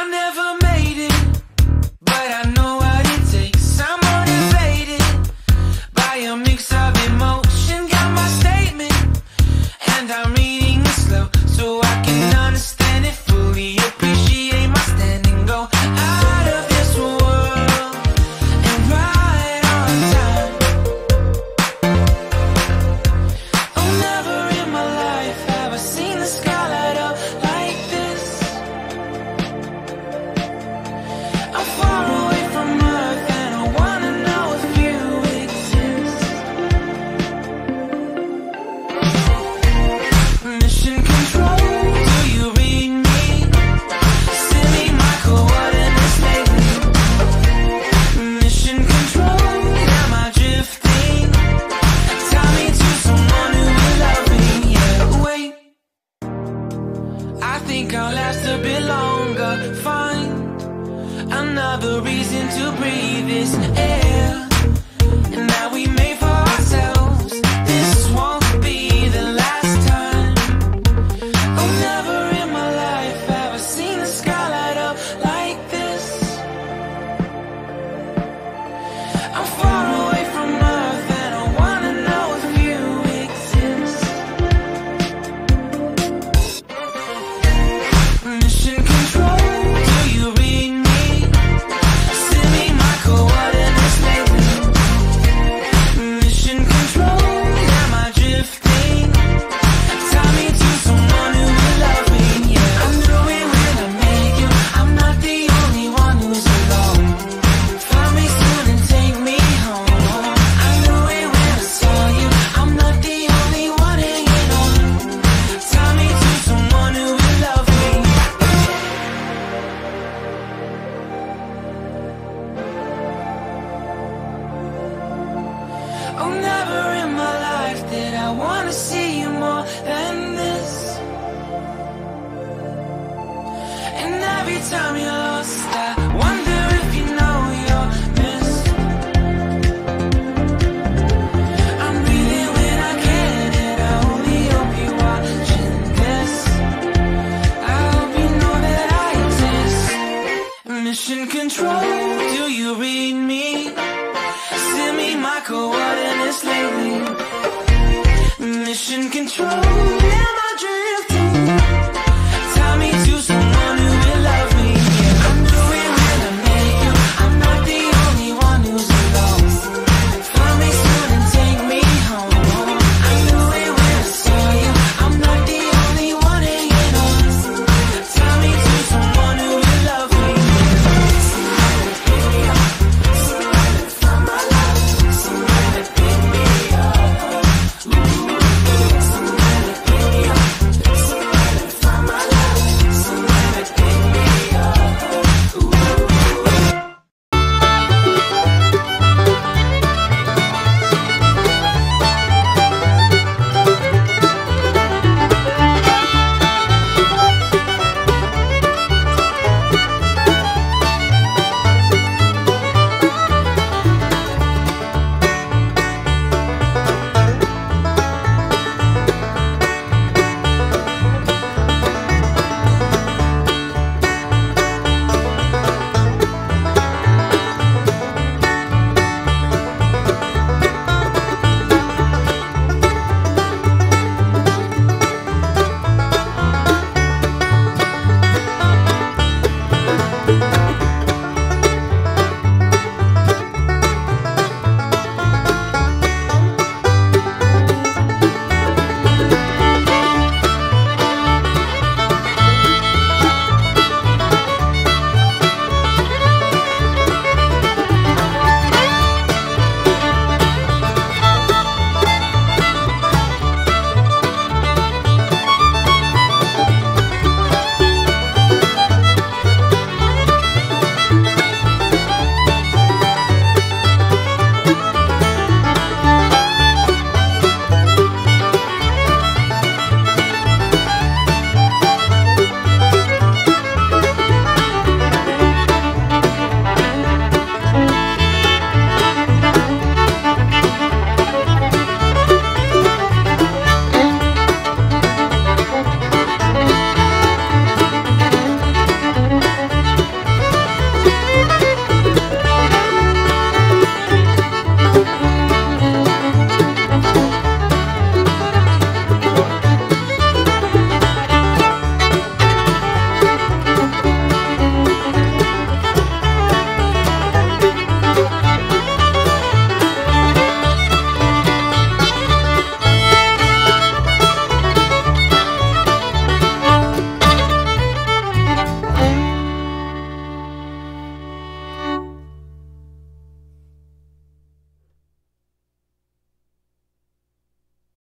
I never reason to breathe this air. Oh, never in my life did I want to see you more than this. And every time you're lost, I wonder if you know you're missed. I'm breathing when I can, and I only hope you're watching this. I hope you know that I exist. Mission control. Mission control.